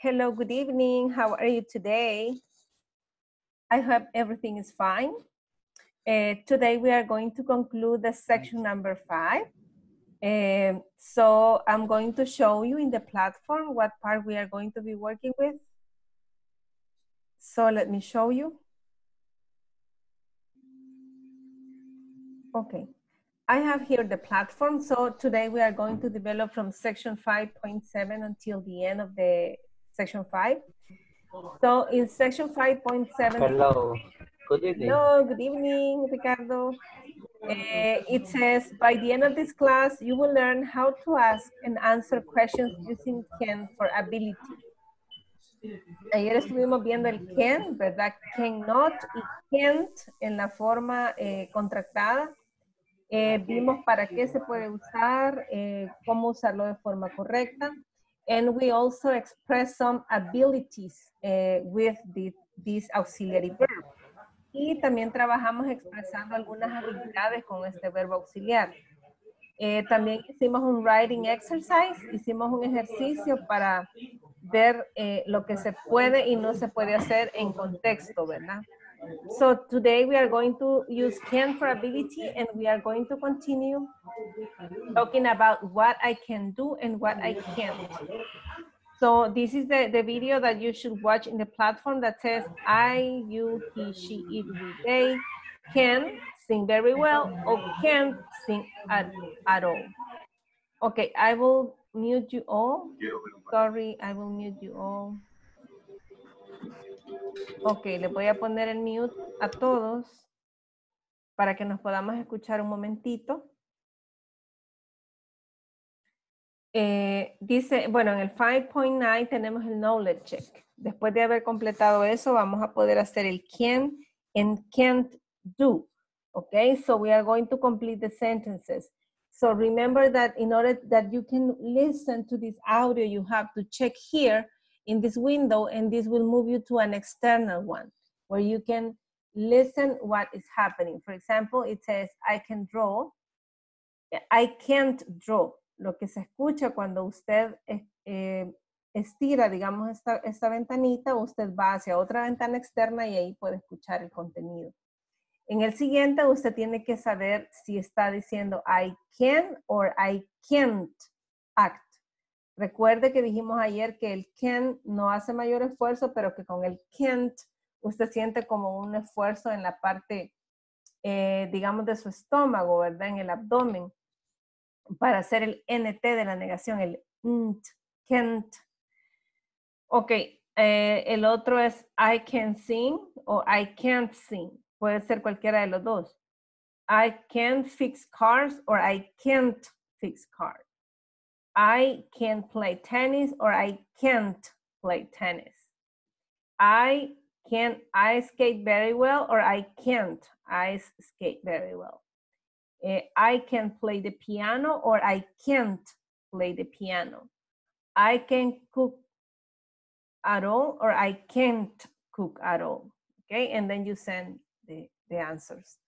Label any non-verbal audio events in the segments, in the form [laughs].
Hello, good evening. How are you today? I hope everything is fine. Uh, today we are going to conclude the section number five. Um, so I'm going to show you in the platform what part we are going to be working with. So let me show you. Okay. I have here the platform. So today we are going to develop from section 5.7 until the end of the section 5. So in section 5.7. Hello. Good evening. Hello, good evening, Ricardo. Uh, it says, by the end of this class, you will learn how to ask and answer questions using can for ability. Ayer estuvimos viendo el can, ¿verdad? Cannot y can't en la forma eh, contractada. Eh, vimos para qué se puede usar, eh, cómo usarlo de forma correcta. And we also express some abilities uh, with the, this auxiliary verb. Y también trabajamos expresando algunas habilidades con este verbo auxiliar. Eh, también hicimos un writing exercise, hicimos un ejercicio para ver eh, lo que se puede y no se puede hacer en contexto, ¿verdad? So today we are going to use can for ability and we are going to continue talking about what I can do and what I can't. So this is the, the video that you should watch in the platform that says I, you, he, she, it, we, they can sing very well or can't sing at, at all. Okay, I will mute you all. Sorry, I will mute you all. Ok, le voy a poner el mute a todos para que nos podamos escuchar un momentito. Eh, dice, bueno, en el 5.9 tenemos el knowledge check. Después de haber completado eso, vamos a poder hacer el can and can't do. Okay, so we are going to complete the sentences. So remember that in order that you can listen to this audio, you have to check here in this window and this will move you to an external one where you can listen what is happening. For example, it says, I can draw. I can't draw. Lo que se escucha cuando usted eh, estira, digamos, esta, esta ventanita, usted va hacia otra ventana externa y ahí puede escuchar el contenido. En el siguiente, usted tiene que saber si está diciendo I can or I can't act. Recuerde que dijimos ayer que el can no hace mayor esfuerzo, pero que con el can't usted siente como un esfuerzo en la parte, eh, digamos, de su estómago, ¿verdad? En el abdomen, para hacer el NT de la negación, el nt, can't. Ok, eh, el otro es I can sing o I can't sing. Puede ser cualquiera de los dos. I can fix cars or I can't fix cars. I can play tennis or I can't play tennis. I can ice skate very well or I can't ice skate very well. Uh, I can play the piano or I can't play the piano. I can cook at all or I can't cook at all. Okay, and then you send the, the answers.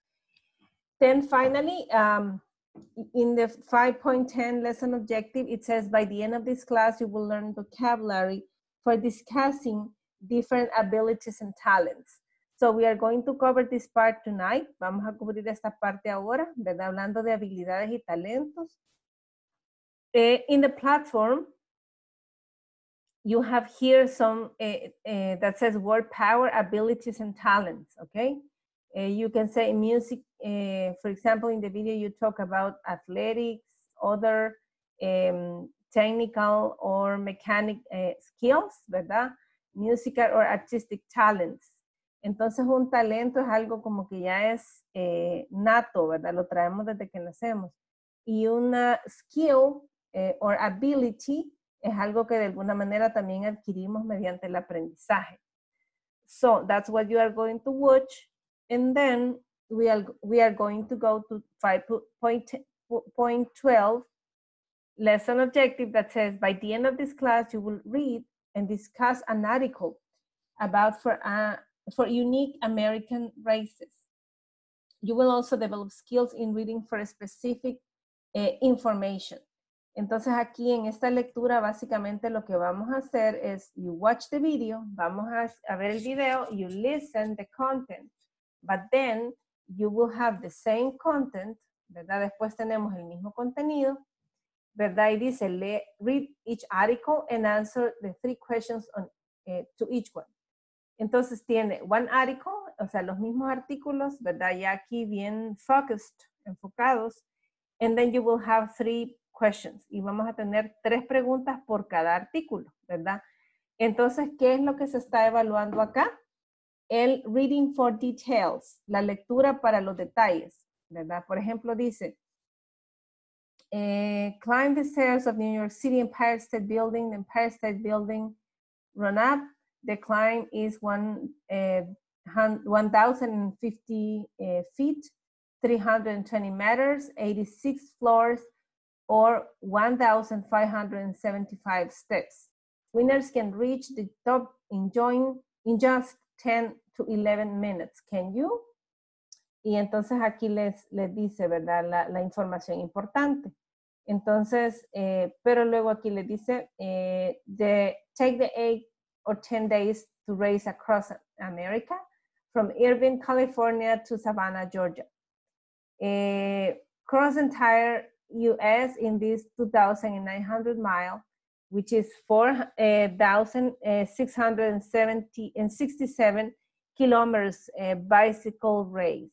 Then finally, um, in the 5.10 lesson objective, it says by the end of this class, you will learn vocabulary for discussing different abilities and talents. So we are going to cover this part tonight. Vamos a cubrir esta parte ahora, ¿verdad? Hablando de habilidades y talentos. Uh, in the platform, you have here some uh, uh, that says word power, abilities, and talents, okay? You can say music, for example, in the video you talk about athletics, other um, technical or mechanic skills, ¿verdad? Musical or artistic talents. Entonces un talento es algo como que ya es eh, nato, ¿verdad? Lo traemos desde que nacemos. Y una skill eh, or ability es algo que de alguna manera también adquirimos mediante el aprendizaje. So that's what you are going to watch. And then we are, we are going to go to 5.12 lesson objective that says by the end of this class, you will read and discuss an article about for, uh, for unique American races. You will also develop skills in reading for specific uh, information. Entonces aquí en esta lectura básicamente lo que vamos a hacer es you watch the video, vamos a, a ver el video, you listen the content, but then you will have the same content, ¿verdad? Después tenemos el mismo contenido, ¿verdad? Y dice, read each article and answer the three questions on, eh, to each one. Entonces tiene one article, o sea, los mismos artículos, ¿verdad? Ya aquí bien focused, enfocados. And then you will have three questions. Y vamos a tener tres preguntas por cada artículo, ¿verdad? Entonces, ¿qué es lo que se está evaluando acá? El reading for details, la lectura para los detalles, ¿verdad? Por ejemplo, dice, eh, climb the stairs of New York City Empire State Building, the Empire State Building, run up. The climb is one, uh, 1,050 uh, feet, 320 meters, 86 floors, or 1,575 steps. Winners can reach the top in, join, in just 10 to 11 minutes. Can you? Y entonces aquí les, les dice, ¿verdad? La, la información importante. Entonces, eh, pero luego aquí les dice, eh, the, take the eight or 10 days to race across America from Irvine, California to Savannah, Georgia. Uh, cross entire US in this 2,900 mile, which is 4,670 and 67 kilometers uh, bicycle race.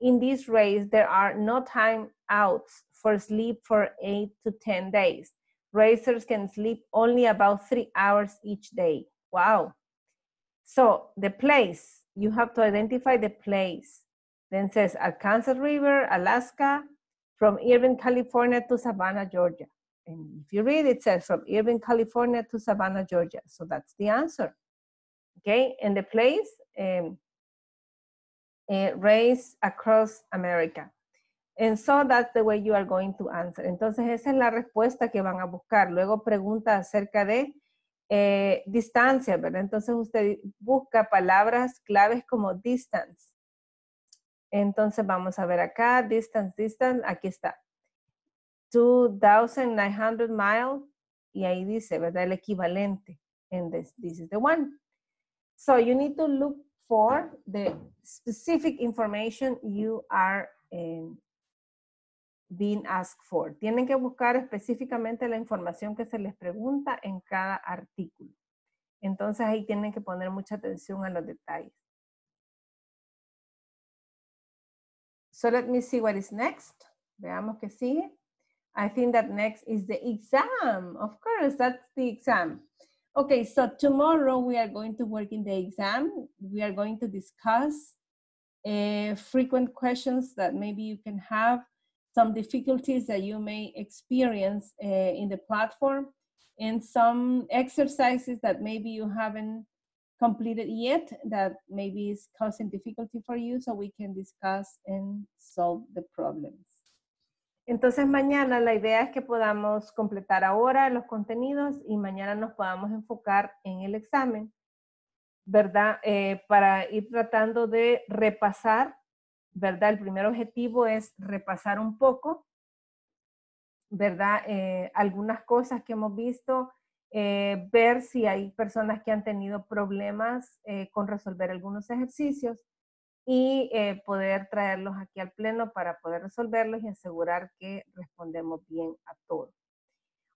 In this race, there are no time outs for sleep for eight to 10 days. Racers can sleep only about three hours each day. Wow. So the place, you have to identify the place. Then says Arkansas River, Alaska, from Irvine, California to Savannah, Georgia. And if you read, it says from Irvine, California to Savannah, Georgia. So that's the answer. Okay, and the place, um, uh, race across America. And so that's the way you are going to answer. Entonces esa es la respuesta que van a buscar. Luego pregunta acerca de eh, distancia, ¿verdad? Entonces usted busca palabras claves como distance. Entonces vamos a ver acá, distance, distance, aquí está. 2,900 miles, y ahí dice, ¿verdad? El equivalente. And this, this is the one. So you need to look for the specific information you are um, being asked for. Tienen que buscar específicamente la información que se les pregunta en cada artículo. Entonces ahí tienen que poner mucha atención a los detalles. So let me see what is next. Veamos qué sigue. I think that next is the exam. Of course, that's the exam. Okay, so tomorrow we are going to work in the exam. We are going to discuss uh, frequent questions that maybe you can have some difficulties that you may experience uh, in the platform and some exercises that maybe you haven't completed yet that maybe is causing difficulty for you so we can discuss and solve the problems. Entonces mañana la idea es que podamos completar ahora los contenidos y mañana nos podamos enfocar en el examen, ¿verdad? Eh, para ir tratando de repasar ¿verdad? El primer objetivo es repasar un poco, ¿verdad? Eh, algunas cosas que hemos visto, eh, ver si hay personas que han tenido problemas con resolver algunos ejercicios y poder traerlos aquí al pleno para poder resolverlos y asegurar que respondemos bien a todo.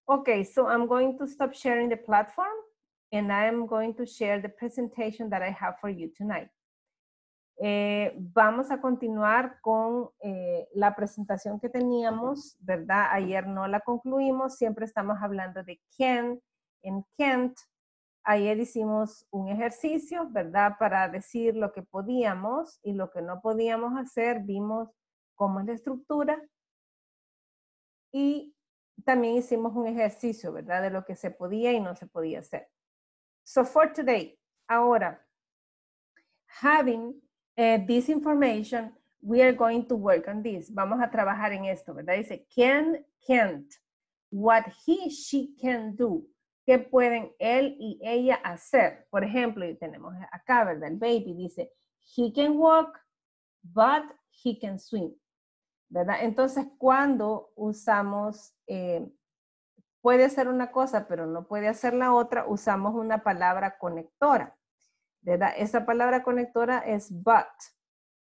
Okay, so I'm going to stop sharing the platform and I'm going to share the presentation that I have for you tonight. Eh, vamos a continuar con eh, la presentación que teníamos, ¿verdad? Ayer no la concluimos, siempre estamos hablando de Kent, en Kent. Ayer hicimos un ejercicio, ¿verdad? Para decir lo que podíamos y lo que no podíamos hacer, vimos cómo es la estructura. Y también hicimos un ejercicio, ¿verdad? De lo que se podía y no se podía hacer. So for today, ahora, having uh, this information, we are going to work on this. Vamos a trabajar en esto, ¿verdad? Dice, can, can't, what he, she can do. ¿Qué pueden él y ella hacer? Por ejemplo, y tenemos acá, ¿verdad? El baby dice, he can walk, but he can swim. ¿Verdad? Entonces, cuando usamos eh, puede hacer una cosa, pero no puede hacer la otra, usamos una palabra conectora. ¿Verdad? Esa palabra conectora es but.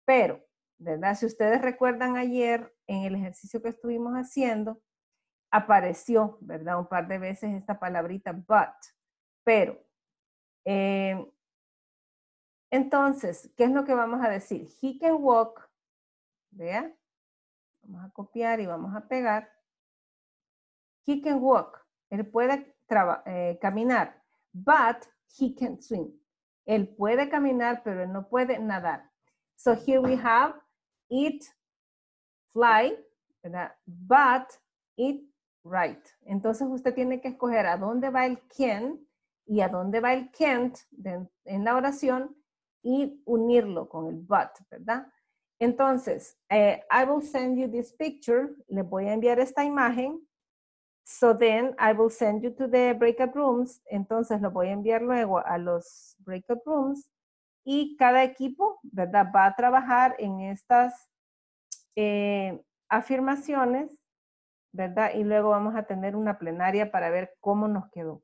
Pero, ¿verdad? Si ustedes recuerdan ayer en el ejercicio que estuvimos haciendo, apareció, ¿verdad? Un par de veces esta palabrita but. Pero, eh, entonces, ¿qué es lo que vamos a decir? He can walk, vea, vamos a copiar y vamos a pegar. He can walk, él puede eh, caminar, but he can't swim. Él puede caminar, pero él no puede nadar. So here we have it, fly, ¿verdad? but it right. Entonces usted tiene que escoger a dónde va el can y a dónde va el can't en la oración y unirlo con el but, ¿verdad? Entonces, eh, I will send you this picture. Le voy a enviar esta imagen. So then I will send you to the breakout rooms. Entonces lo voy a enviar luego a los breakout rooms. Y cada equipo, ¿verdad? Va a trabajar en estas eh, afirmaciones, ¿verdad? Y luego vamos a tener una plenaria para ver cómo nos quedó.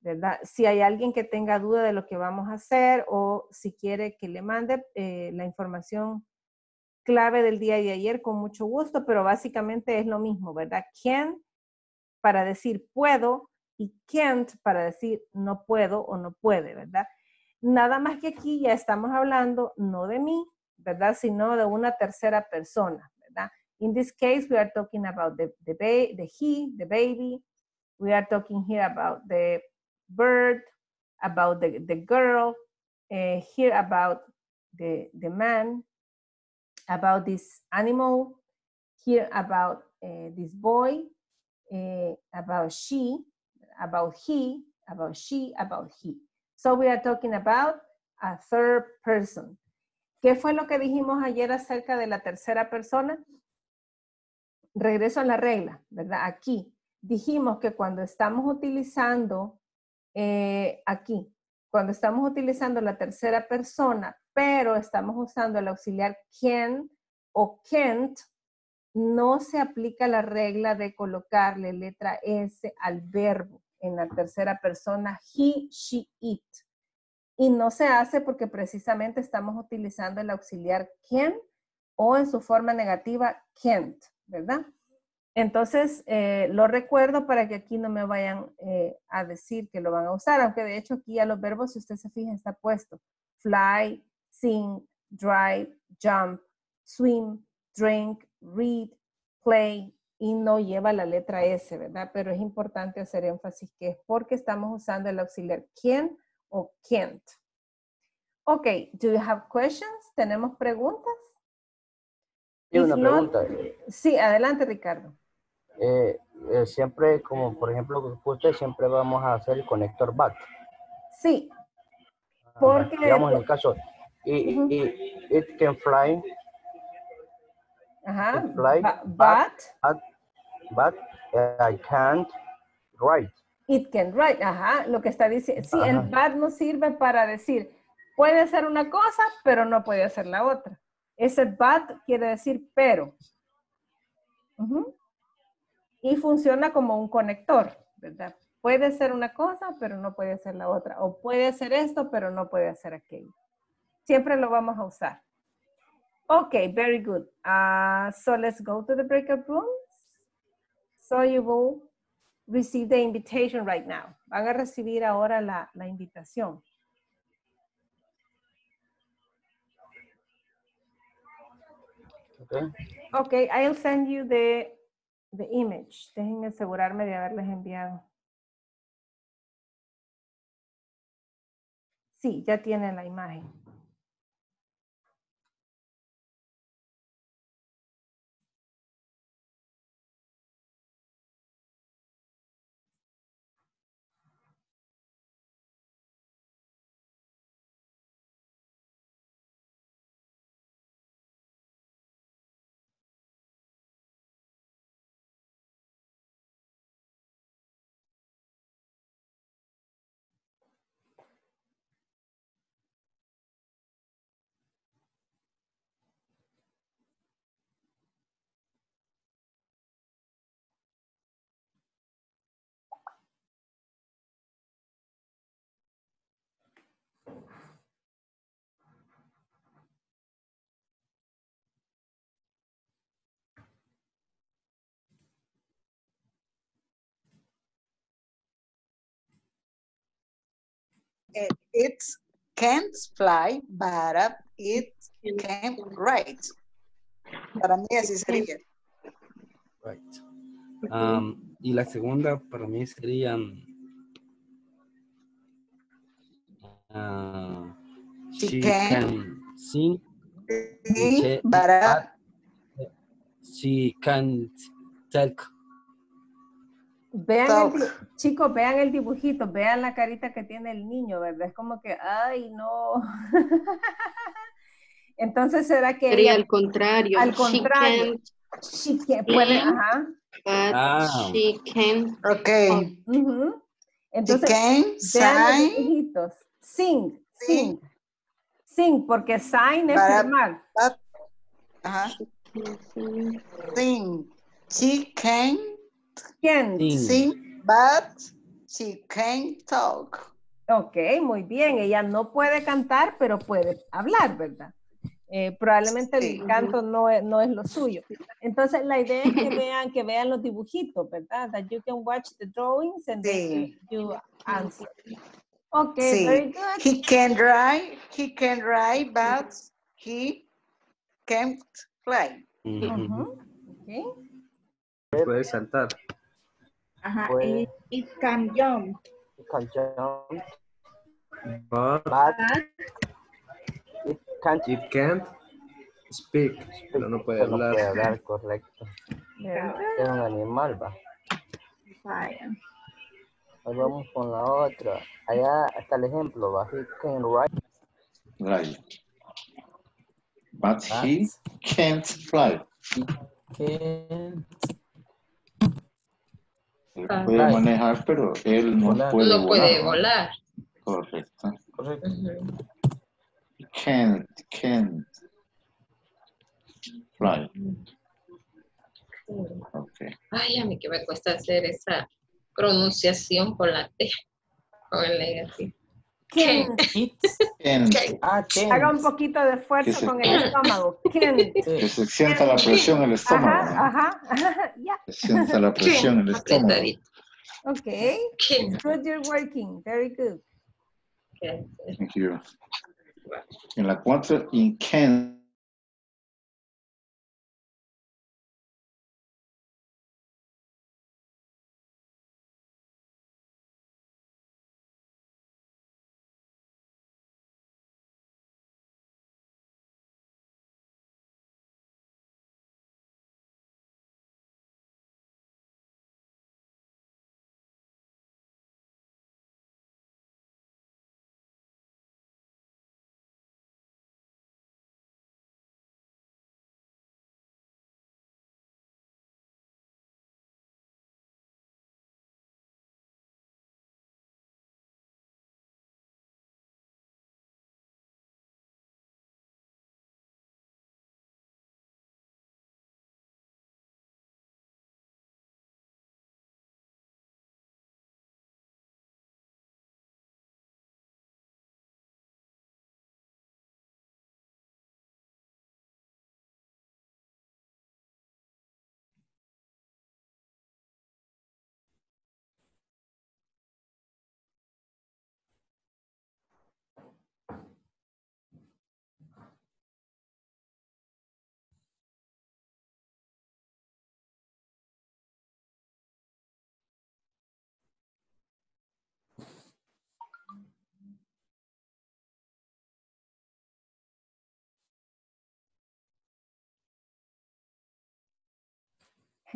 ¿verdad? Si hay alguien que tenga duda de lo que vamos a hacer o si quiere que le mande eh, la información clave del día de ayer, con mucho gusto, pero básicamente es lo mismo, ¿verdad? Can para decir puedo y can't para decir no puedo o no puede, ¿verdad? Nada más que aquí ya estamos hablando no de mí, ¿verdad? Sino de una tercera persona, ¿verdad? In this case, we are talking about the, the, the he, the baby. We are talking here about the bird, about the, the girl, uh, here about the, the man, about this animal, here about uh, this boy, uh, about she, about he, about she, about he. So we are talking about a third person. ¿Qué fue lo que dijimos ayer acerca de la tercera persona? Regreso a la regla, ¿verdad? Aquí dijimos que cuando estamos utilizando eh, aquí, cuando estamos utilizando la tercera persona, pero estamos usando el auxiliar can o can't, no se aplica la regla de colocarle letra S al verbo en la tercera persona, he, she, it. Y no se hace porque precisamente estamos utilizando el auxiliar can o en su forma negativa can't, ¿verdad? Entonces, eh, lo recuerdo para que aquí no me vayan eh, a decir que lo van a usar, aunque de hecho aquí a los verbos, si usted se fija, está puesto. Fly, sing, drive, jump, swim, drink, read, play, y no lleva la letra S, ¿verdad? Pero es importante hacer énfasis que es porque estamos usando el auxiliar can o can't. Ok, do you have questions? ¿Tenemos preguntas? Sí, una pregunta. Sí, adelante, Ricardo. Eh, eh, siempre, como por ejemplo, usted siempre vamos a hacer el conector back. Sí. Porque... Digamos en el caso, y, it can fly. Ajá. fly, but, but, I can't write. It can write, ajá, lo que está diciendo. Sí, el but no sirve para decir, puede hacer una cosa, pero no puede hacer la otra. Ese but quiere decir pero. Y funciona como un conector, ¿verdad? Puede ser una cosa, pero no puede ser la otra. O puede ser esto, pero no puede hacer aquello. Siempre lo vamos a usar. Okay, very good. Uh, so let's go to the breakout rooms. So you will receive the invitation right now. Van a recibir ahora la, la invitación. Okay. I'll send you the the image. Déjenme asegurarme de haberles enviado. Sí, ya tienen la imagen. It can't fly, but it can write. Para mí así sería. Right. Um, y la segunda para mí sería uh, She she can- can sing Sí, Che- but she can't talk Vean el Talk. chicos, vean el dibujito, vean la carita que tiene el niño, ¿verdad? Es como que, ay, no. [laughs] Entonces, ¿será que Sería al contrario. Al She contrario. can't, she can- puede, ajá, but Ah. she can. ok. ujú. She Entonces, can vean los sign, dibujitos. Sing, Sí. sing. Sing, porque sign es but, ajá, Sí. sing. She can Can. Sing. sing, but she can talk. Ok, muy bien. Ella no puede cantar, pero puede hablar, ¿verdad? Eh, probablemente Sí. el canto no es, no es lo suyo. Entonces, la idea es que vean, que vean los dibujitos, ¿verdad? That you can watch the drawings and then Sí. you answer. Ok, Sí. very good. He can drive, he can drive, but he can't fly. Ujú. Ujú, ok. Puede saltar. Ajá, it can jump. It can jump, But but it can't it can't speak. Pero no puede pero no puede hablar. hablar, correcto. Good. Es un animal, va. Vaya. Ahí vamos con la otra. Allá está el ejemplo, va. He can write, Right. But he but can't fly. can Él Ah. puede manejar, pero él no Volar. puede No puede volar. volar. Correcto. correcto. Can't, can't fly. Okay. Ay, a mí que me cuesta hacer esa pronunciación con la T, con el negativo. Can't, ah, can. Haga un poquito de esfuerzo se- con el estómago. Can. [laughs] que se sienta la presión en el estómago. Ajá, ajá, ajá. [laughs] Ya. Se sienta la presión en el estómago. Apretadito. Ok. Can. Good, you're working. Very good. Thank you. En la cuatro, in can.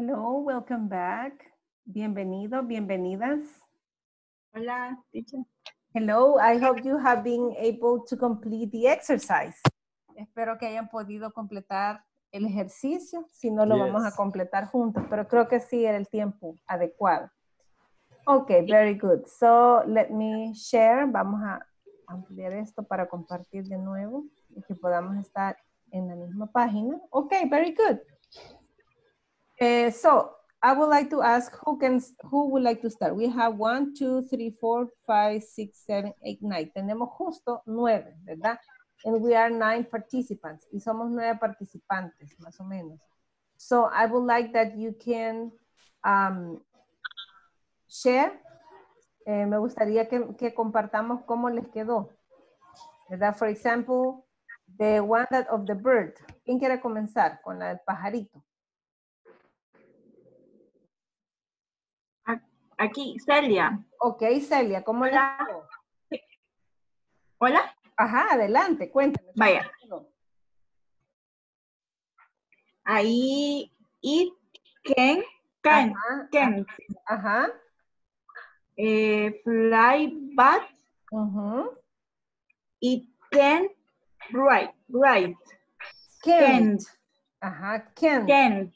Hello, welcome back. Bienvenido, bienvenidas. Hola, teacher. Hello, I hope you have been able to complete the exercise. Espero que hayan podido completar el ejercicio. Si no, lo vamos a completar juntos, pero creo que sí era el tiempo adecuado. Ok, very good. So, let me share. Vamos a ampliar esto para compartir de nuevo y que podamos estar en la misma página. Ok, very good. Eh, so, I would like to ask who can, who would like to start? We have one, two, three, four, five, six, seven, eight, nine. Tenemos justo nueve, ¿verdad? And we are nine participants. Y somos nueve participantes, más o menos. So I would like that you can um, share eh, me gustaría que, que compartamos cómo les quedó. ¿Verdad? For example, the one that of the bird. ¿Quién quiere comenzar con la del pajarito? Aquí, Celia. Ok, Celia, ¿cómo Hola. quedó? Hola. Ajá, adelante, cuéntame. ¿cómo Vaya. Ahí, it can, can, Ajá, can, Ajá. eh, fly, but ujú. it can write, write, Can't. can, Ajá, can't. can.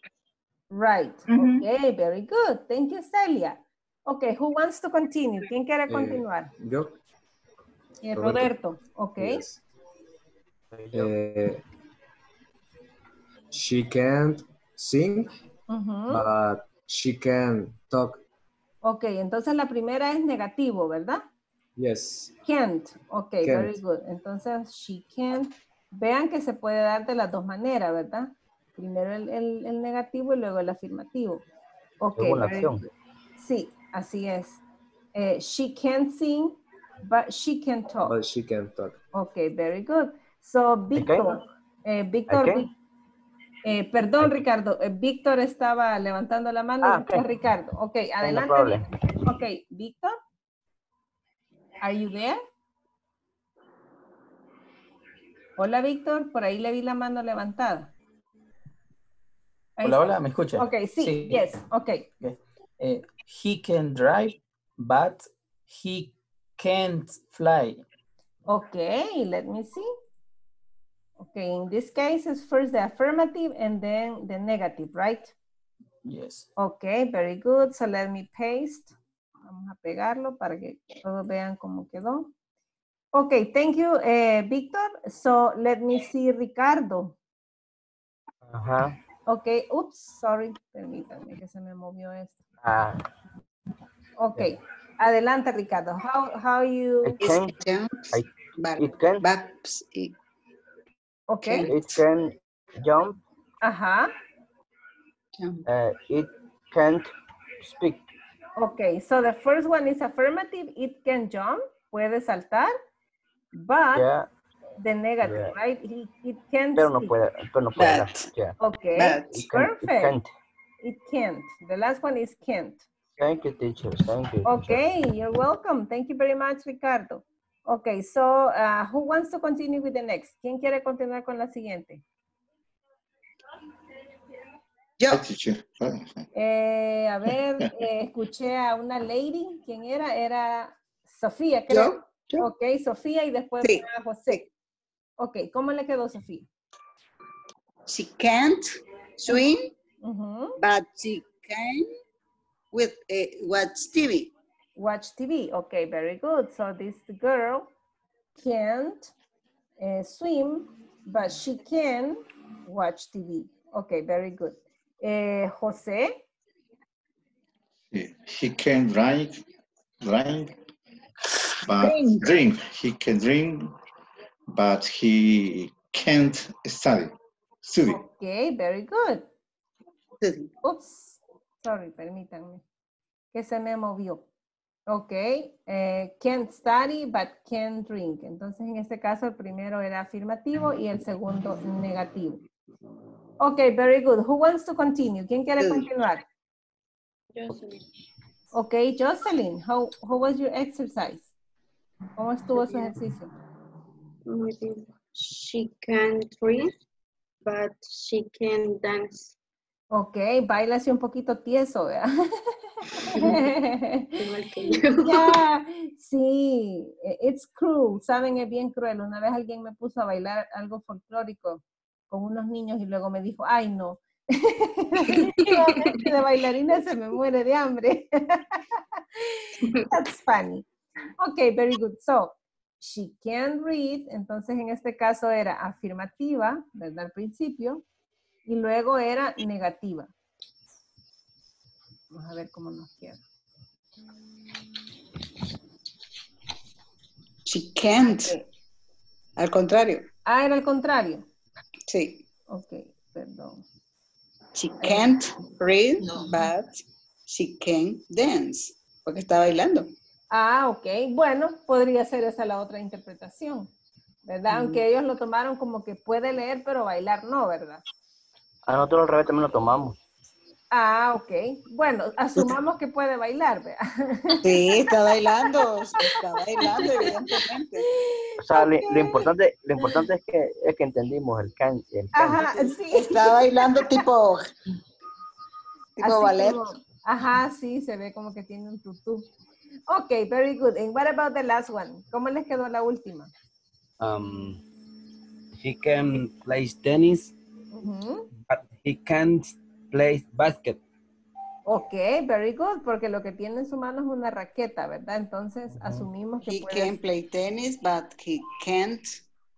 Right. Ujú. Okay, very good. Thank you, Celia. Okay, who wants to continue? ¿Quién quiere Eh, continuar? Yo. Eh, Roberto. Roberto. Okay. Yes. Eh, she can't sing, but she can talk. Ok, entonces la primera es negativo, ¿verdad? Yes. Can't. Ok, very good. Entonces, she can't. Vean que se puede dar de las dos maneras, ¿verdad? Primero el, el- el negativo y luego el afirmativo. Ok, Luego la acción. Sí, así es. Eh, she can't sing, but she can talk. But she can talk. Okay, very good. So, Víctor, eh, Víctor, can. Eh, perdón, Ricardo, eh, Víctor estaba levantando la mano Ah, y después ok. Ricardo. Ok, No adelante. Víctor. Ok, Víctor, are you there? Hola, Víctor, por ahí le vi la mano levantada. Ahí Hola, está. hola, ¿me escucha? Ok, sí, Sí. yes, ok. Eh, he can drive, but he can't fly. Okay, let me see. Okay, in this case, it's first the affirmative and then the negative, right? Yes. Okay, very good. So let me paste. Vamos a pegarlo para que todos vean cómo quedó. Okay, thank you, eh, Víctor. So let me see Ricardo. Ajá. Okay, oops, sorry. Permítanme que se me movió esto. Ah, Okay, adelante, Ricardo. How, how you, it can, I- but it can, baps, it okay? it can jump, Ajá. jump. uh, it can't speak. Okay, so the first one is affirmative. It can jump. Puede saltar. But Yeah, the negative, Yeah. right? He, it can't pero no speak. puede, pero no puede. But. Yeah, Okay, But. it, can, it perfect. can't. It can't. The last one is can't. Thank you, teacher. Thank you. teacher. Okay, you're welcome. Thank you very much, Ricardo. Okay, so uh, who wants to continue with the next? ¿Quién quiere continuar con la siguiente? Yo. Eh, a ver, [laughs] eh, escuché a una lady. ¿Quién era? Era Sofía, creo. yo, yo. Ok, Sofía y después Sí, a José. Ok, ¿cómo le quedó Sofía? She can't swim, Ujú. but she can with uh, watch TV. Watch TV. Okay, very good. So this girl can't uh, swim, but she can watch TV. Okay, very good. Eh, José, He, he can drink, drink, but Drink. drink. He can drink, but he can't study. Study. okay, very good. Study. Oops, sorry, permítanme. Que se me movió. Ok, eh, can't study, but can drink. Entonces, en este caso, el primero era afirmativo y el segundo negativo. Ok, very good. Who wants to continue? ¿Quién quiere continuar? Ok, Jocelyn, how, how was your exercise? ¿Cómo estuvo su ejercicio? Muy bien. She can read, but she can dance. Ok, baila así un poquito tieso, ¿verdad? [laughs] [laughs] Ya, sí, e- it's cruel, saben, es bien cruel. Una vez alguien me puso a bailar algo folclórico con unos niños y luego me dijo, ay no, [laughs] de bailarina se me muere de hambre. That's funny. Ok, very good. So, she can read, entonces en este caso era afirmativa, ¿verdad? Al principio, y luego era negativa. Vamos a ver cómo nos queda. She can't. Al contrario. Ah, era al contrario. Sí. Ok, perdón. She can't read, No. but she can dance. Porque está bailando. Ah, ok. Bueno, podría ser esa la otra interpretación, ¿verdad? Aunque ellos lo tomaron como que puede leer, pero bailar no, ¿verdad? A nosotros al revés también lo tomamos. Ah, ok. Bueno, asumamos que puede bailar, ¿verdad? Sí, está bailando, está bailando, evidentemente. O sea, lo- importante, lo importante es que, es que entendimos el can. El can. Ajá, sí. Está bailando tipo, tipo Así ballet. como- ajá, sí, se ve como que tiene un tutú. Ok, very good. And what about the last one? ¿Cómo les quedó la última? Um, he can play tennis, but he can't play basket. Ok, very good, porque lo que tiene en su mano es una raqueta, ¿verdad? Entonces asumimos que He puede... can play tennis, but he can't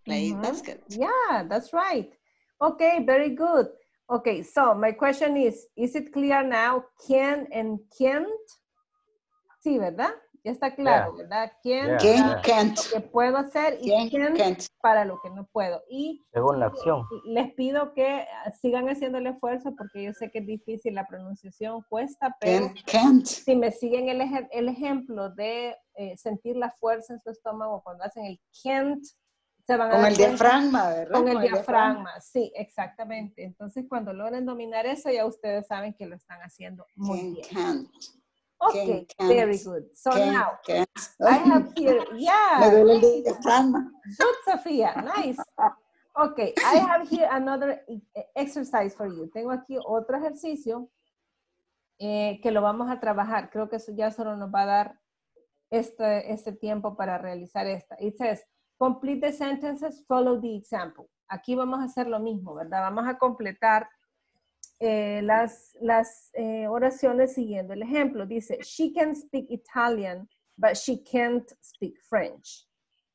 play basket. Yeah, that's right. Okay, very good. Okay, so my question is, is it clear now? Can and can't? Sí, ¿verdad? Ya está claro, Yeah. ¿verdad? Yeah, Can, yeah. can't, lo que puedo hacer y can, can't can't. para lo que no puedo. Y Según la acción. les pido que sigan haciendo el esfuerzo porque yo sé que es difícil, la pronunciación cuesta, pero Can, can't. si me siguen el, eje- el ejemplo de eh, sentir la fuerza en su estómago cuando hacen el can't, se van a Con el diafragma, ¿verdad? Con el diafragma, sí, exactamente. Entonces, cuando logren dominar eso, ya ustedes saben que lo están haciendo muy bien. can't. Okay, can, very good. So Can, now. I have here, [laughs] yeah. Me duele el nice. diafragma. Good, Sofía, nice. [laughs] Okay, I have here another e- exercise for you. Tengo aquí otro ejercicio eh, que lo vamos a trabajar. Creo que eso ya solo nos va a dar este, este tiempo para realizar esta. It says, complete the sentences, follow the example. Aquí vamos a hacer lo mismo, ¿verdad? Vamos a completar eh, las, las eh, oraciones siguiendo el ejemplo. Dice, she can speak Italian, but she can't speak French.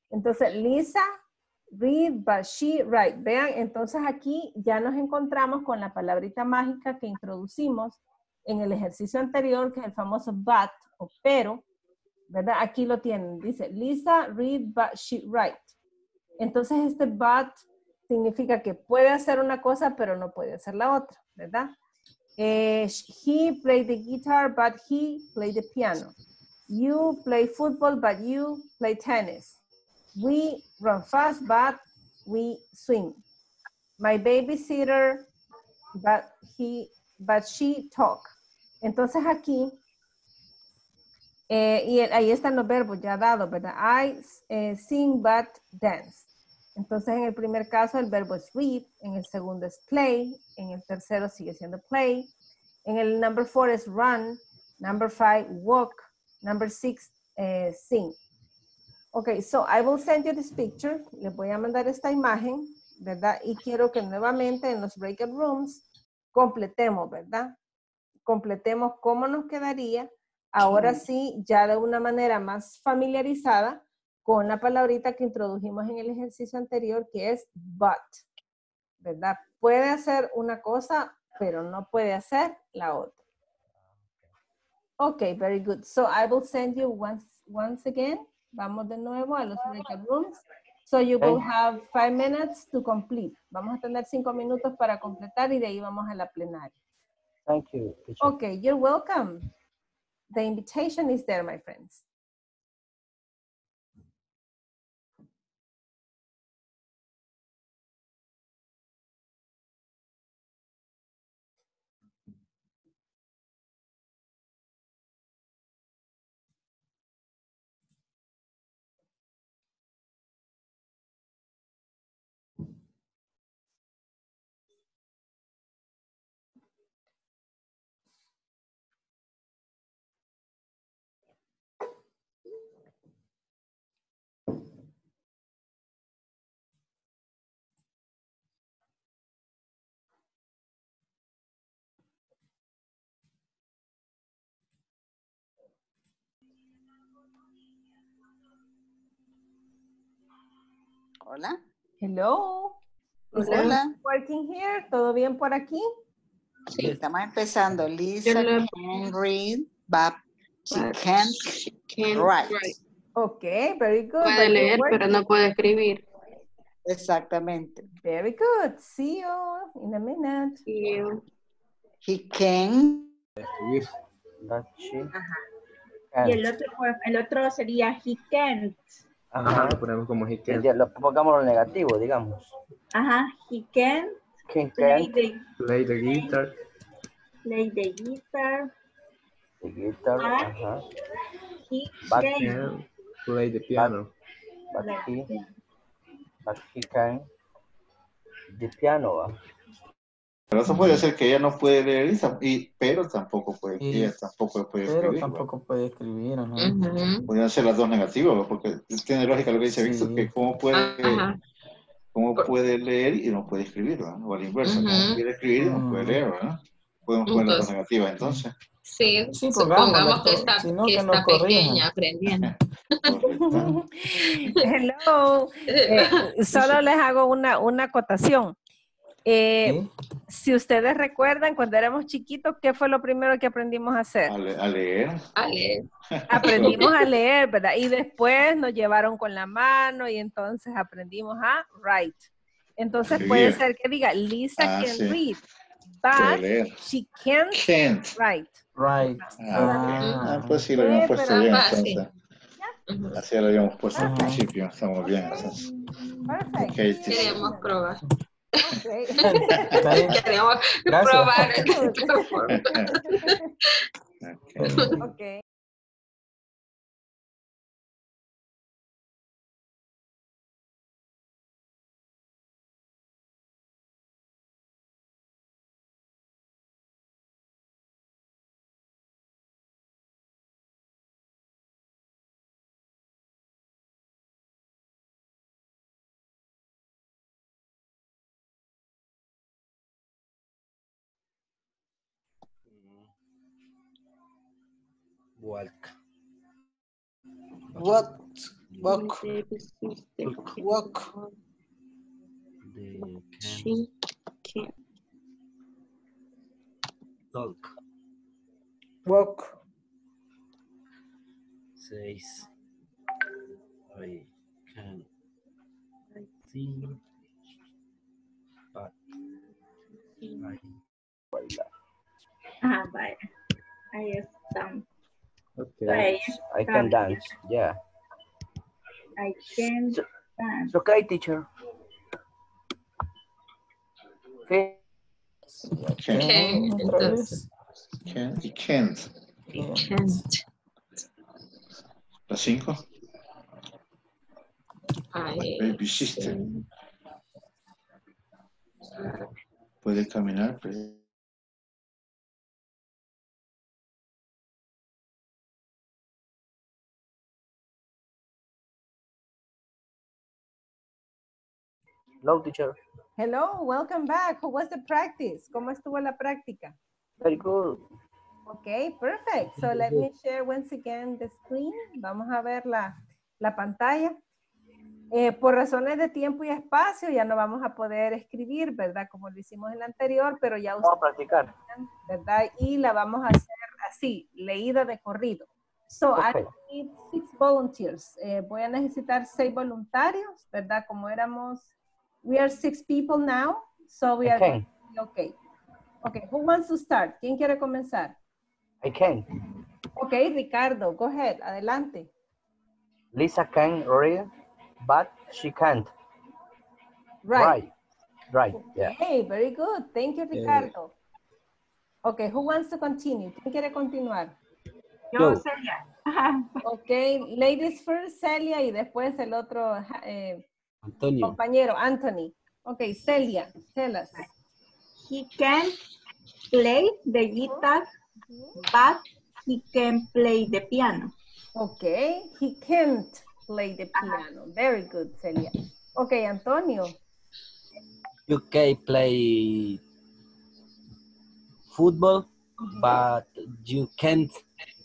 Entonces, Lisa read, but she write. Vean, entonces aquí ya nos encontramos con la palabrita mágica que introducimos en el ejercicio anterior, que es el famoso but o pero, ¿verdad? Aquí lo tienen. Dice, Lisa read, but she write. Entonces, este but significa que puede hacer una cosa, pero no puede hacer la otra, ¿verdad? Eh, he played the guitar, but he played the piano. You play football, but you play tennis. We run fast, but we swim. My babysitter, but he, but she talk. Entonces aquí, eh, y ahí están los verbos ya dados, ¿verdad? I eh, sing, but dance. Entonces en el primer caso el verbo es read, en el segundo es play, en el tercero sigue siendo play, en el number four es run, number five walk, number six eh, sing. Ok, so I will send you this picture. Les voy a mandar esta imagen, ¿verdad? Y quiero que nuevamente en los breakout rooms completemos, ¿verdad? Completemos cómo nos quedaría. Ahora sí, ya de una manera más familiarizada con la palabrita que introdujimos en el ejercicio anterior, que es but, ¿verdad? Puede hacer una cosa, pero no puede hacer la otra. Okay, very good. So I will send you once, once again. Vamos de nuevo a los breakout rooms. So you will have five minutes to complete. Vamos a tener cinco minutos para completar y de ahí vamos a la plenaria. Thank you. teacher. Okay, you're welcome. The invitation is there, my friends. Hola. Hello. Hola. Hola. working here? ¿Todo bien por aquí? Sí, estamos empezando. Lisa can read, but she can't she can't write. write. Okay, very good. Puede Very leer, good pero no puede escribir. Exactamente. Very good. See you in a minute. Y, He can Escribir. That she- Y el otro, el otro sería he can't. Ajá, Ajá. lo ponemos como he can. Ya lo pongámoslo negativo, digamos. Ajá, he can't Can play the, Play the guitar. play the guitar. the guitar. Ah. Ajá. He But can't Can play the piano. But play he, but he can the piano. ¿va? Pero eso puede ser que ella no puede leer, y, y- pero tampoco puede, Y- ella tampoco puede Pero escribir. ¿va? tampoco puede escribir, ajá. Ujú. Podrían ser las dos negativas, ¿va? porque tiene lógica lo que dice Sí. Víctor, que cómo puede, cómo puede leer y no puede escribir, ¿va? o al inverso, cómo Ujú. quiere escribir y no puede leer, ¿verdad? Podemos poner las dos negativas entonces. Sí, Sí, supongamos que está, no, que que está pequeña aprendiendo. [laughs] Hello. Eh, solo les hago una, una acotación. Eh, ¿Sí? Si ustedes recuerdan, cuando éramos chiquitos, ¿qué fue lo primero que aprendimos a hacer? A, le- a leer. [laughs] Aprendimos a leer, ¿verdad? Y después nos llevaron con la mano y entonces aprendimos a write. Entonces puede ser que diga, Lisa Ah, can sí. read, but leer. she can't Can't. write. Right. Ah, Ah, pues sí, lo habíamos puesto bien entonces. Así lo habíamos puesto al principio. Estamos bien. entonces. Perfect. Ok, teacher. Queríamos probar. Okay. [laughs] Gracias. probar forma. [laughs] Okay. Walk. Walk, My walk, walk. walk, They can can't. talk. walk. Says I can sing, but I Ah, vaya. Ahí están. Okay. Vaya. I can dance. Yeah. I can So- dance. It's okay, teacher. Okay. Can't. Ok, Otra entonces, vez. Can y can't. Bien. can't. Las cinco. I Baby sister. Puede caminar, pero Hello, teacher. Hello, welcome back. How was the practice? ¿Cómo estuvo la práctica? Very good. Okay, perfect. So let me share once again the screen. Vamos a ver la, la pantalla. Eh, por razones de tiempo y espacio ya no vamos a poder escribir, ¿verdad? Como lo hicimos en la anterior, pero ya Vamos a practicar. ¿verdad? Y la vamos a hacer así, leída de corrido. So I need six volunteers. Eh, voy a necesitar seis voluntarios, ¿verdad? Como éramos, we are six people now, so we are Okay. okay. Okay, who wants to start? ¿Quién quiere comenzar? I can. Ok, Ricardo, go ahead, adelante. Lisa can read, but she can't Right. write. Right. Yeah. Okay, very good. Thank you, Yeah. Ricardo. Okay, who wants to continue? ¿Quién quiere continuar? Yo, Celia. [laughs] Ok, ladies first, Celia, y después el otro eh, Antonio. compañero, Anthony. Ok, Celia, tell us. He can play the guitar, but he can play the piano. Okay, he can't play the piano. Very good, Celia. Okay, Antonio. You can play football, uh-huh. but you can't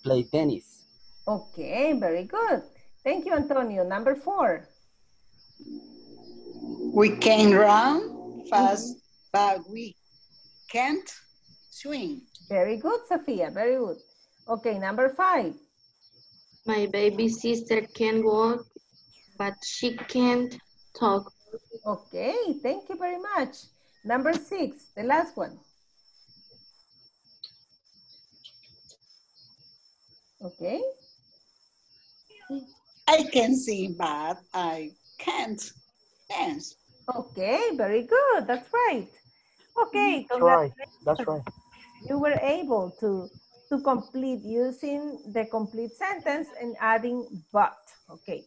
play tennis. Okay, very good. Thank you, Antonio. Number four. We can run fast, mm-hmm. but we can't swim. Very good, Sophia. Very good. Okay, number five. My baby sister can walk, but she can't talk. Okay, thank you very much. Number six, the last one. Okay, I can sing, but I can't dance. Okay, very good. That's right. Okay, mm-hmm. That's right. That's right. You were able to to complete using the complete sentence and adding but. Okay.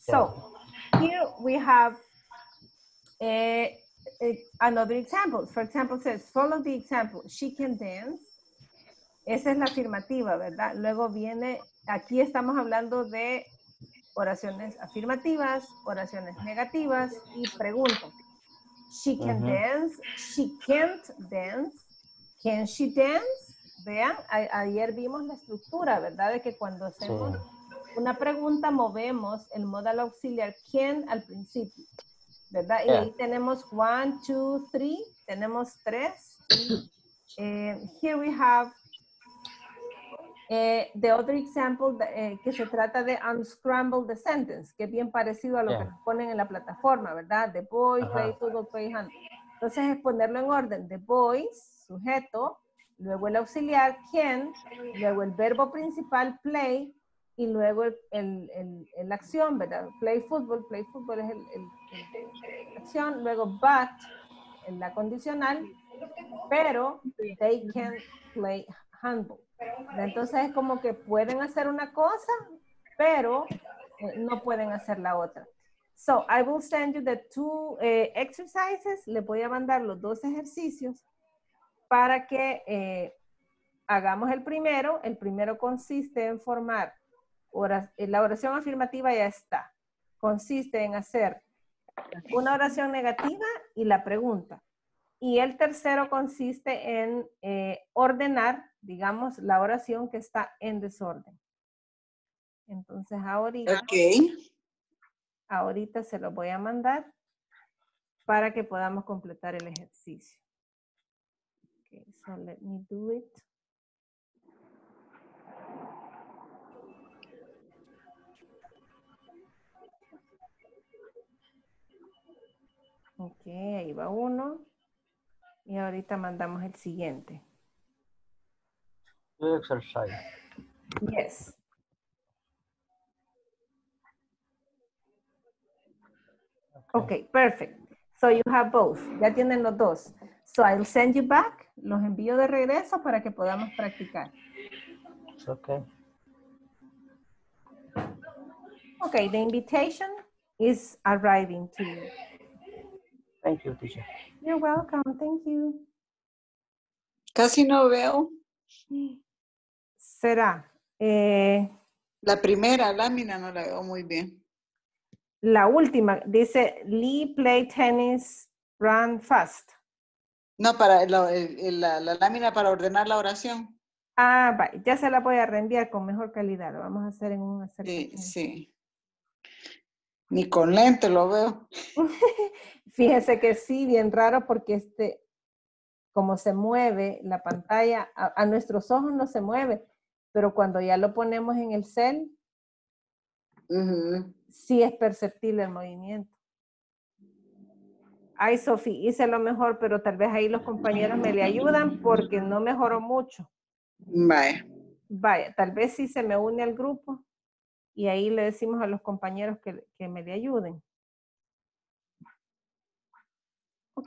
So here we have a, a- another example. For example, says follow the example. She can dance. Esa es la afirmativa, ¿verdad? Luego viene, aquí estamos hablando de oraciones afirmativas, oraciones negativas y preguntas. She can dance, she can't dance, can she dance? Vean, a- ayer vimos la estructura, ¿verdad? De que cuando hacemos una pregunta movemos el modal auxiliar can al principio, ¿verdad? Y ahí tenemos one, two, three, tenemos tres. Eh, here we have eh, the other example eh, que se trata de unscramble the sentence, que es bien parecido a lo que Yeah. ponen en la plataforma, ¿verdad? The boy play football, play hand. Entonces es ponerlo en orden. The boys, sujeto, luego el auxiliar, can, luego el verbo principal, play, y luego el, el, el- el acción, ¿verdad? Play football, play football es el, acción, luego but, en la condicional, pero they can play handball. Entonces es como que pueden hacer una cosa, pero eh, no pueden hacer la otra. So I will send you the two eh, exercises. Le voy a mandar los dos ejercicios para que eh, hagamos el primero. El primero consiste en formar eh, la oración afirmativa ya está. Consiste en hacer una oración negativa y la pregunta. Y el tercero consiste en eh, ordenar, digamos, la oración que está en desorden. Entonces ahorita, Ok. ahorita se lo voy a mandar para que podamos completar el ejercicio. Okay, so let me do it. Ok, ahí va uno. Y ahorita mandamos el siguiente. Exercise. Yes. Okay, perfect. So you have both. Ya tienen los dos. So I'll send you back. Los envío de regreso para que podamos practicar. Okay. Okay, the invitation is arriving to you. Thank you, teacher. You're welcome. Thank you. Casi no veo Será eh, la primera lámina, no la veo muy bien. la última. Dice Lee play tennis, run fast. No, para la, lámina para ordenar la oración. Ah, va, ya se la voy a reenviar con mejor calidad. Lo vamos a hacer en un Sí, acercamiento. sí. Ni con lente lo veo. [laughs] Fíjese que sí, bien raro porque este, como se mueve la pantalla, a, a nuestros ojos no se mueve, pero cuando ya lo ponemos en el cel, sí es perceptible el movimiento. Ay, Sofía, hice lo mejor, pero tal vez ahí los compañeros me le ayudan porque no mejoró mucho. Vaya. Vaya, tal vez sí se me une al grupo y ahí le decimos a los compañeros que, que me le ayuden.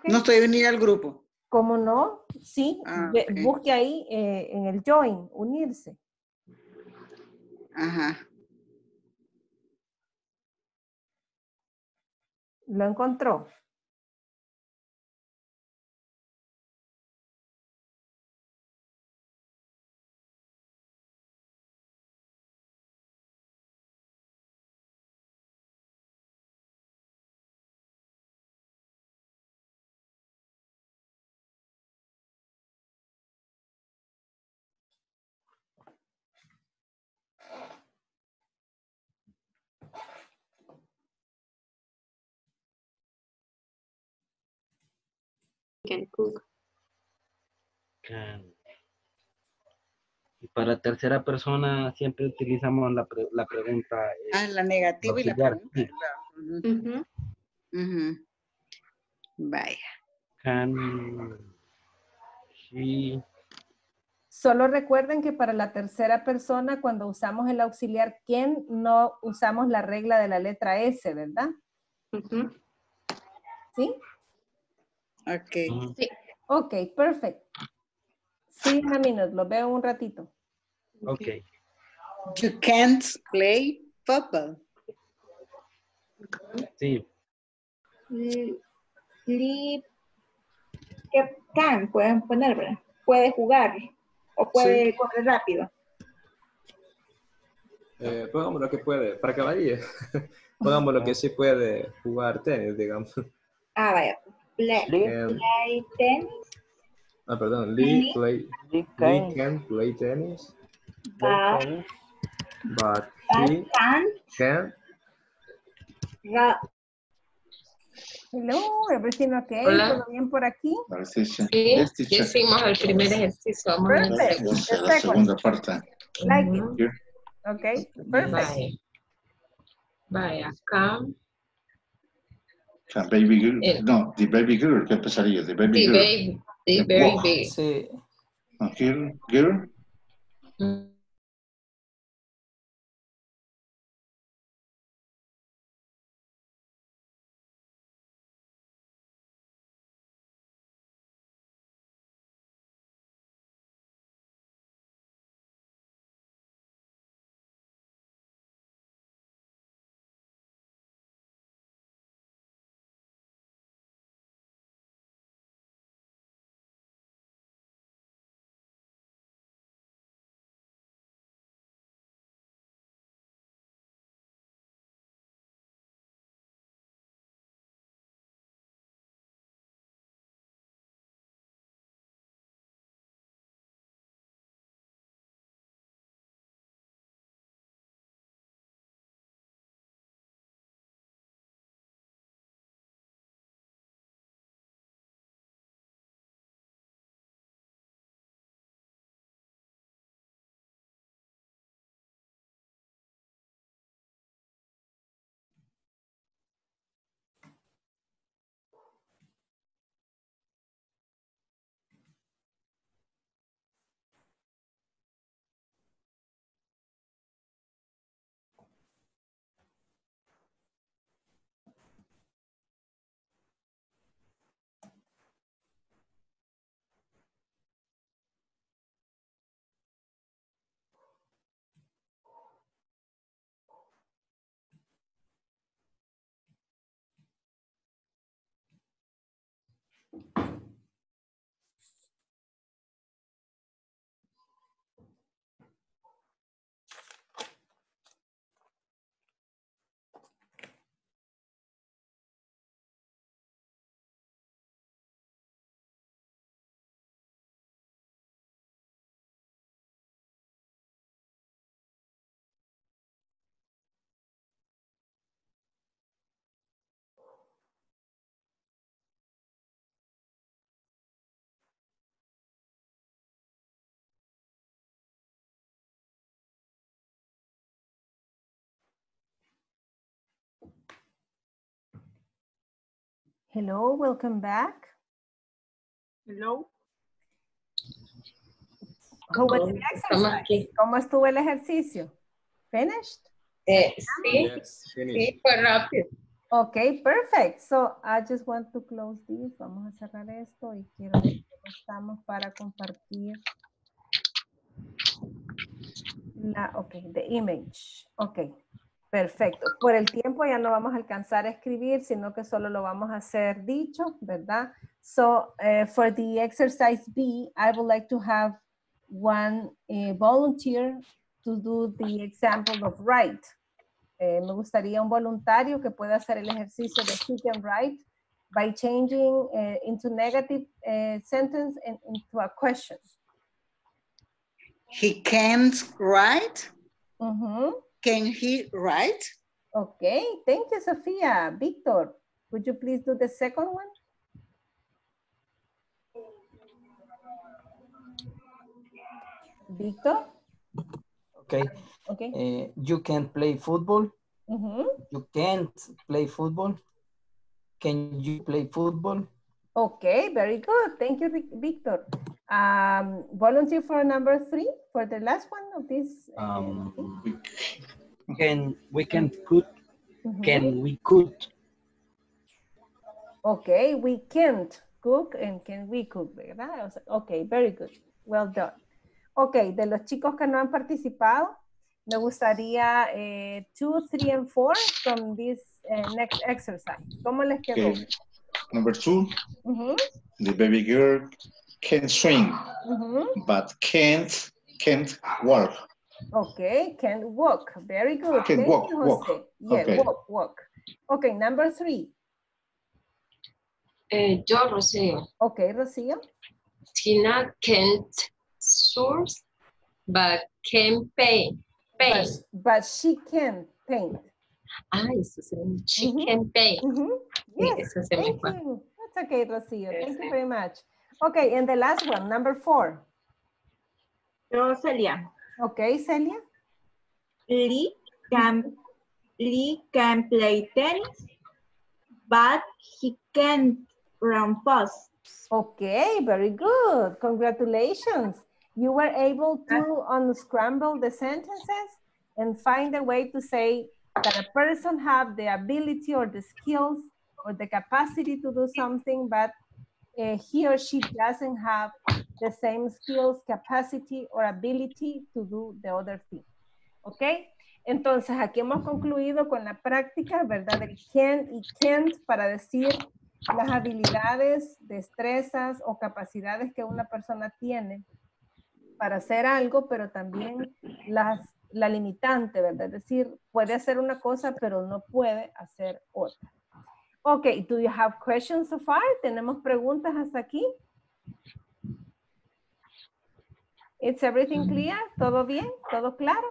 No estoy unida al grupo. ¿Cómo no? Sí, Ah, busque ahí eh, en el join, unirse. Ajá. ¿Lo encontró? Can cook. Can. Y para tercera persona siempre utilizamos la, pre- la pregunta. eh, Ah, la negativa y la pregunta. Vaya. Can she Solo recuerden que para la tercera persona, cuando usamos el auxiliar can, no usamos la regla de la letra S, ¿verdad? ¿Sí? Ok. Sí. Ok, perfecto. Sí, a minute, lo veo un ratito. Okay. You can't play football. Sí. Li- que can, pueden poner, ¿verdad? Puede jugar o puede Sí. correr rápido. Eh, pongamos lo que puede, para varíe. [laughs] Pongamos lo que sí puede jugar tenis, digamos. Ah, vaya. Play, Lee, play tenis, ah, perdón, Lee, play, Lee Lee can play tennis, but, tennis. but but he can can Hello, everything okay? Hola. ¿Todo bien por aquí? Parece Sí, Este ya hicimos el primer ejercicio. Vamos a Perfect. The la second. segunda parte. Like it. Okay, perfect. Vaya. Vaya, acá. La baby girl. Eh. No, the baby girl. ¿Qué pasaría? The baby The girl. baby, the big. Sí, No, girl, girl. Mm. Hello, welcome back. Hello. How was the exercise? aquí. ¿Cómo estuvo el ejercicio? Finished? Eh, sí, yes, sí, fue rápido. Okay, perfect. So I just want to close this. Vamos a cerrar esto y quiero ver cómo estamos para compartir la, ok, the image. Ok, perfecto. Por el tiempo ya no vamos a alcanzar a escribir, sino que solo lo vamos a hacer dicho, ¿verdad? So eh, for the exercise B, I would like to have one eh, volunteer to do the example of write. Eh, me gustaría un voluntario que pueda hacer el ejercicio de speak and write by changing eh, into negative sentence and into a question. He can't write. Ujú. Can he write? Okay, thank you, Sofia. Victor, would you please do the second one? Victor, okay. okay. Eh, you can play football. Ujú. You can't play football. Can you play football? Okay, very good. Thank you, Victor. Um, volunteer for number three, for the last one of this. uh, Um, can we can cook? Mhm. Can we cook? Okay, we can't cook and can we cook, ¿verdad? Ok, very good. Well done. Ok, de los chicos que no han participado, me gustaría eh, two, three, and four from this eh, next exercise. ¿Cómo les quedó? Okay. Number two, Ujú, the baby girl can swing, ujú. but can't can't walk. Ok, can walk. Very good. Can Thank walk, you, walk. Jose. Yeah, Okay. walk, walk. Ok, number three. Eh, yo, Rocío. Ok, Rocío. Tina can't source, but can paint. Pay. But, but she can paint. Ah, eso se me She Ujú. can pay. Mhm. Sí, Yes, eso se me thank fue. you. That's okay, Rocio. Thank you very much. Okay, and the last one, number four. Yo, Celia. Okay, Celia. Lee can, Lee can play tennis, but he can't run fast. Okay, very good. Congratulations. You were able to unscramble the sentences and find a way to say that a person have the ability or the skills or the capacity to do something, but uh, he or she doesn't have the same skills, capacity, or ability to do the other thing. ¿Ok? Entonces, aquí hemos concluido con la práctica, ¿verdad? Del can y can't para decir las habilidades, destrezas o capacidades que una persona tiene para hacer algo, pero también las, la limitante, ¿verdad? Es decir, puede hacer una cosa, pero no puede hacer otra. Ok, do you have questions so far? ¿Tenemos preguntas hasta aquí? It's everything clear? ¿Todo bien? ¿Todo claro?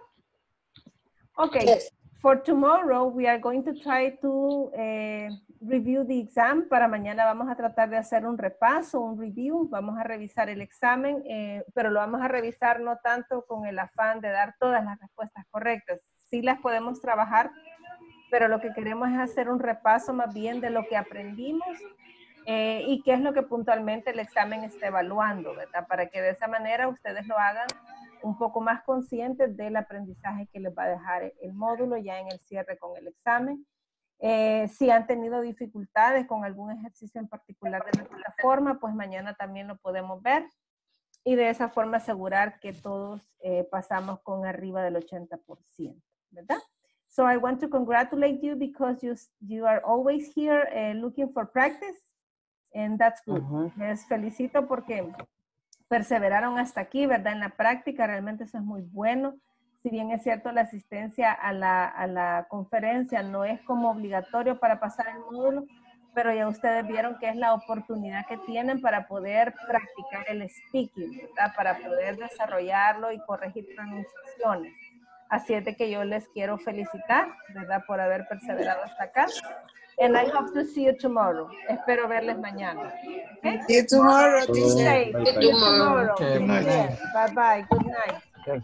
Okay, Yes. for tomorrow we are going to try to eh, review the exam. Para mañana vamos a tratar de hacer un repaso, un review. Vamos a revisar el examen, eh, pero lo vamos a revisar no tanto con el afán de dar todas las respuestas correctas. Sí las podemos trabajar, pero lo que queremos es hacer un repaso más bien de lo que aprendimos eh, y qué es lo que puntualmente el examen está evaluando, ¿verdad? Para que de esa manera ustedes lo hagan un poco más conscientes del aprendizaje que les va a dejar el módulo ya en el cierre con el examen. Eh, si han tenido dificultades con algún ejercicio en particular de la plataforma, pues mañana también lo podemos ver y de esa forma asegurar que todos eh, pasamos con arriba del 80%, ¿verdad? So I want to congratulate you because you, you are always here uh, looking for practice and that's good. Les felicito porque perseveraron hasta aquí, ¿verdad? En la práctica, realmente eso es muy bueno. Si bien es cierto, la asistencia a la, a la conferencia no es como obligatorio para pasar el módulo, pero ya ustedes vieron que es la oportunidad que tienen para poder practicar el speaking, ¿verdad? Para poder desarrollarlo y corregir pronunciaciones. Así es de que yo les quiero felicitar, ¿verdad? Por haber perseverado hasta acá. And I hope to see you tomorrow. Espero verles mañana. Okay? See you tomorrow. Okay. Good night. Yes. Bye bye. Good night. Okay.